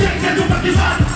Dependendo do que vale.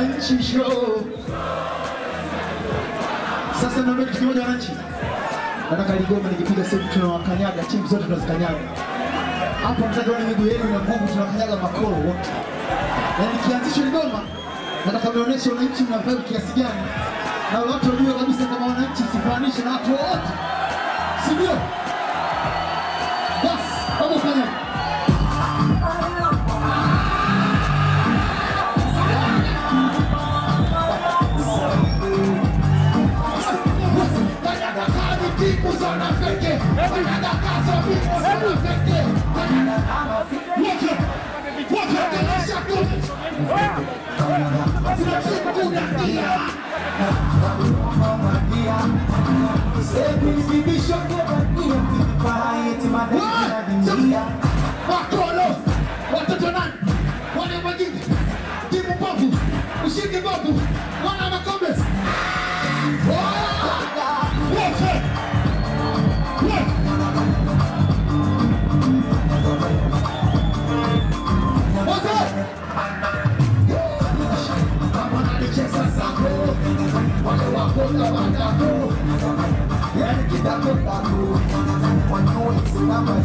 Wananchi show. Sasa naomba kitu kimoja wananchi. Nataka Ligoma nikipiga simu tunawakanyaga, timu zote tunazikanyaga. Hapo mtaka ni miguu yenu na nguvu tunakanyaga makolo wote. Na nikianzisha Ligoma nataka nionyeshe wananchi mna vibe kiasi gani. Na watu wajue kabisa kama wananchi sifananishe na watu wote. Si? Say,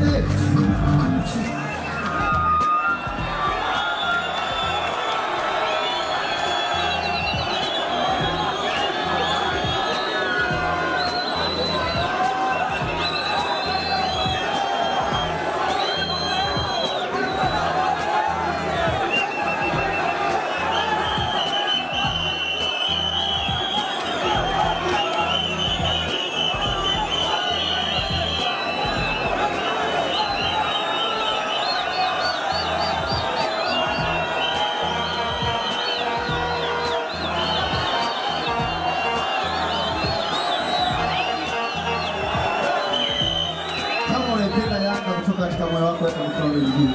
ね。Katika moyo wako, weka mikono miwili juu.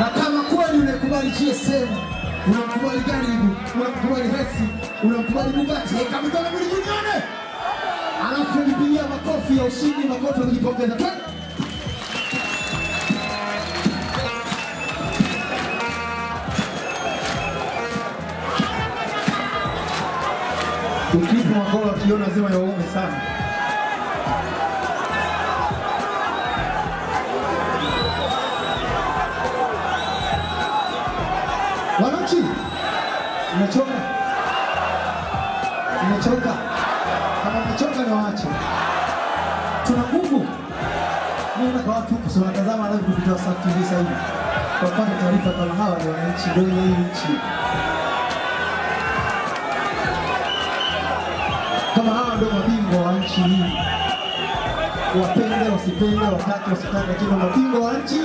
Na kama kweli unakubali GSM, unamkubali Garibu, unamkubali Hesi, unamkubali Bugatti, weka mikono miwili juu nione. Alafu nipigia makofi ya ushindi, makofi ya kujipongeza. Ukipo wakiona zima ya uume sana. Wananchi, umechoka? Umechoka? Kama umechoka ni waache. Tuna nguvu. Mimi kwa watu huku sio natazama live kupitia Wasafi TV sasa hivi. Kwa kupata taarifa kama hawa ni wananchi ndio ile hii nchi. Kama hawa ndio mabingwa wa nchi hii. Wapende, wasipende, watake, wasitake, lakini mabingwa wa nchi